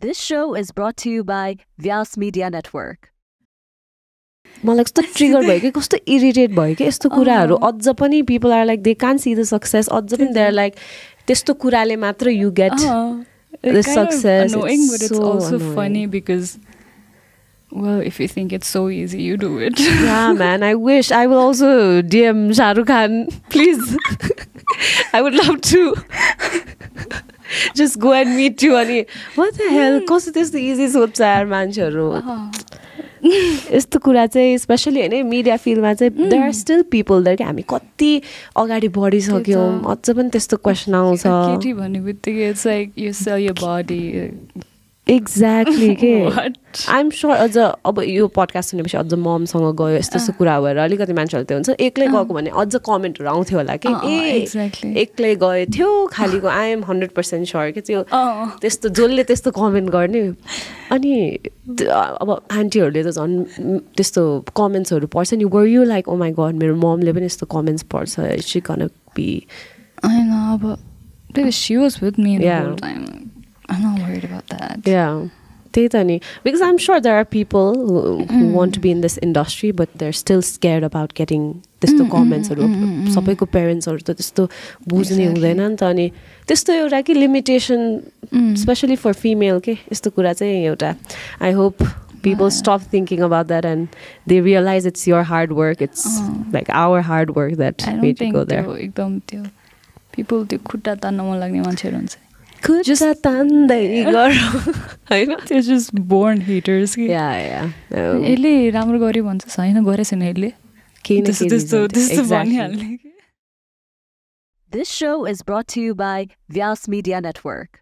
This show is brought to you by Vyas Media Network. मलाई कस्तो trigger भयो कि कस्तो इरिटेट भयो कि यस्तो कुराहरू अझ पनि people are like they can see the success अझ पनि दे आर लाइक त्यस्तो कुराले मात्र you get Uh, The it's kind success, of annoying, it's but it's so also annoying. funny because, well, if you think it's so easy, you do it. yeah, man. I wish I will also DM Shah Rukh Khan. Please. I would love to. Just go and meet you अनि what the hell? कस्तो त्यस्तो easy सोध्छ मान्छेहरू यस्तो कुरा चाहिँ specially होइन media फिल्डमा चाहिँ there are still people there कि हामी कति अगाडि बढिसक्यौँ। अझ पनि त्यस्तो क्वेसन आउँछ। केटी भन्ने बित्तिकै it's like you sell your body exactly के? आइएम स्योर अझ अब यो पडकास्ट सुनेपछि अझ ममसँग गयो यस्तो यस्तो कुरा भएर अलिकति मान्छेहरू त्यो हुन्छ एक्लै गएको भने अझ कमेन्टहरू आउँथ्यो होला कि? अँ, अँ, ए exactly. एक्लै गयो थियो खालिको आइएम हन्ड्रेड पर्सेन्ट स्योर कि? त्यो। त्यस्तो जसले त्यस्तो कमेन्ट गर्ने। अनि अब आन्टीहरूले त झन् त्यस्तो कमेन्ट्सहरू पढ्छ नि were you like oh my god मेरो ममले पनि यस्तो कमेन्ट्स पढ्छ she can be she was with that. Yeah. त्यही त नि because I'm sure there are people who want to be in this industry but they are still scared about getting त्यस्तो कमेन्ट्सहरू सबैको पेरेन्ट्सहरू त त्यस्तो बुझ्ने हुँदैन नि त अनि त्यस्तो एउटा कि लिमिटेसन स्पेसली फर फिमेल के यस्तो कुरा चाहिँ एउटा I hope people stop thinking about that and they realise it's your hard work it's like our hard work that एकदम त्यो पिपल त्यो खुट्टा तान्न मन लाग्ने मान्छेहरू हुन्छ खुट्टा तान्दै गरौँ होइन? त्यो जस्ट बोर्न हिटर्स कि या या यसले राम्रो गर्यो भन्छ छैन गरेको छैन यसले This show is brought to you by Vyas Media Network.